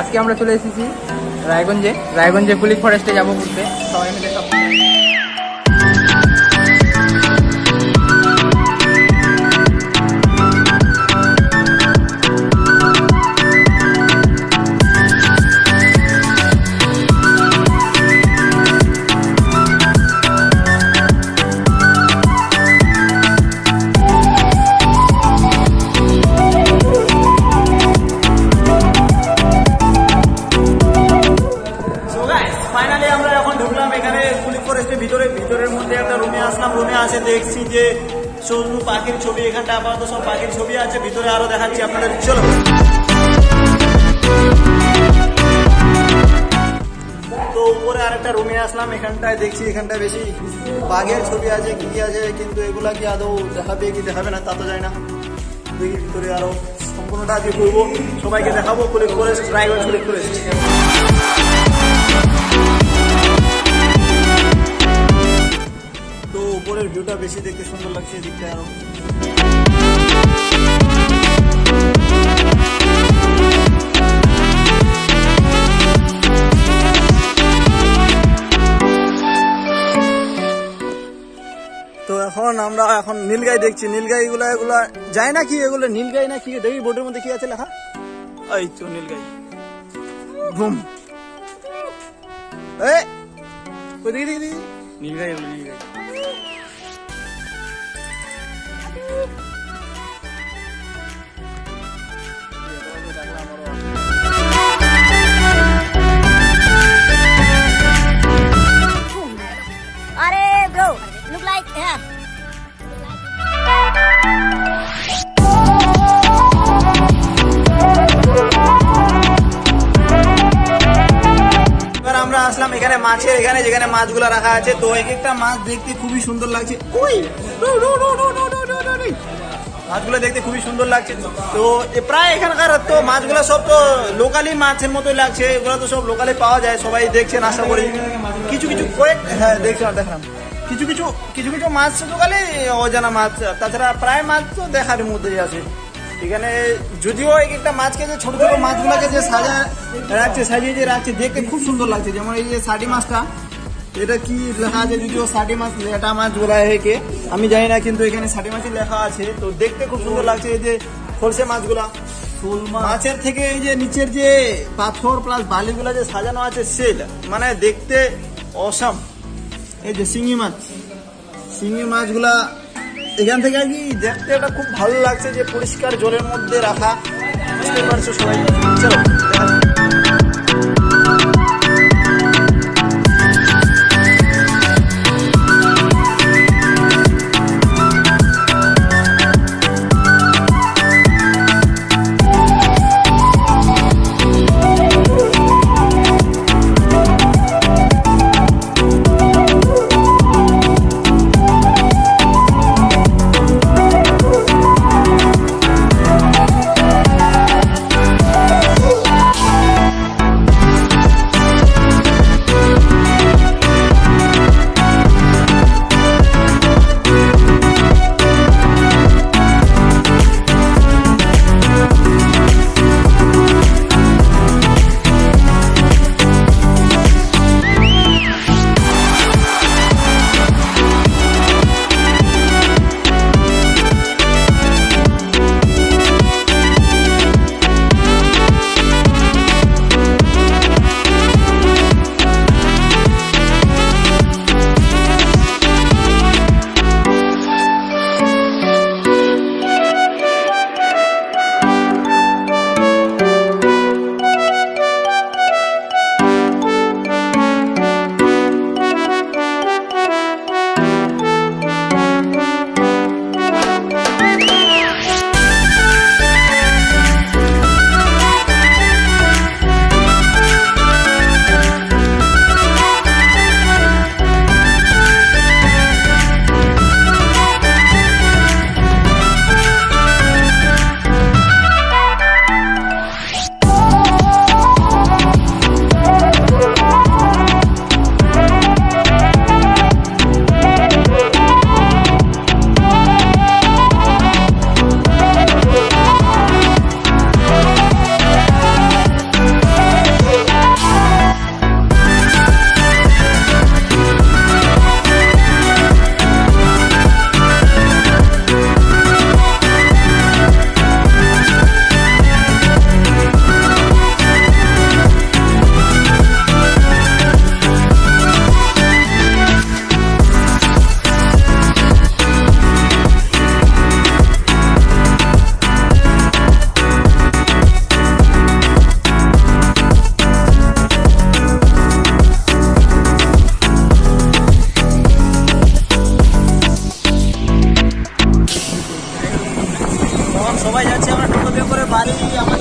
আজকে আমরা চলে এসেছি রায়গঞ্জে। রায়গঞ্জে পুলিশ ফরেস্টে যাব ঘুরতে। সবাই মিলে সব আসলাম দেখছি যে শুধু পাখির ছবি, এখানটা আপাতত সব পাখির ছবি আছে, ভিতরে আরও দেখাচ্ছি আপনাদের। চলো। তো উপরে আরেকটা রুমে আসলাম, এখানটায় দেখছি, এখানটায় বেশি বাঘের ছবি আছে, কি কি আছে, কিন্তু এগুলা কি আদৌ দেখাবে কি দেখাবে না, তা তো যায় না। দেখি ভিতরে আরও সম্পূর্ণটা আজকে ঘুরবো সবাইকে দেখাবো পুলিশ করে রায়গঞ্জ পুলিশ ফরেস্ট বেশি দেখতে সুন্দর লাগছে এদিকটা। আরও তো এখন আমরা এখন নীলগাই দেখছি। নীলগাই এগুলা এগুলা যায় না কি এগুলো নীলগাই না কি দেখি বোর্ডের মধ্যে কি আছে লেখা। এই তো নীলগাই। ঘুম। এই দেখি দেখি দেখি নীলগাই নীলগাই। Woo! আসলাম এখানে মাছের, এখানে যেখানে মাছগুলো রাখা আছে। তো এক একটা মাছ দেখতে খুবই সুন্দর লাগছে। মাছগুলো দেখতে খুবই সুন্দর লাগছে। তো প্রায় এখানকার তো মাছগুলো সব তো লোকালি মাছের মতোই লাগছে। এগুলো তো সব লোকালে পাওয়া যায়, সবাই দেখছেন, আশা করি। কিছু কিছু কয়েক হ্যাঁ দেখছিলাম দেখলাম। কিছু কিছু কিছু কিছু মাছ খালি অজানা মাছ। তাছাড়া প্রায় মাছ তো দেখার মধ্যেই আছে। এখানে যদিও এক একটা মাছকে যে ছোট ছোট মাছগুলোকে যে সাজা রাখছে সাজিয়ে যে রাখছে দেখতে খুব সুন্দর লাগছে। যেমন এই যে সাটি মাছটা এটা কি লেখা আছে যদিও ষাটি মাছ লেটা মাছ বলা হয় কে আমি জানি না কিন্তু এখানে ষাটি মাছই লেখা আছে। তো দেখতে খুব সুন্দর লাগছে এই যে সরষে মাছগুলা। মাছের থেকে এই যে নিচের যে পাথর প্লাস বালিগুলা যে সাজানো আছে সেল মানে দেখতে অসাম। এই যে শিঙি মাছ। শিঙি মাছগুলা এখান থেকে আর কি দেখতে এটা খুব ভালো লাগছে যে পরিষ্কার জলের মধ্যে রাখা বুঝতে পারছ সবাই চলো। বাড়ি আমার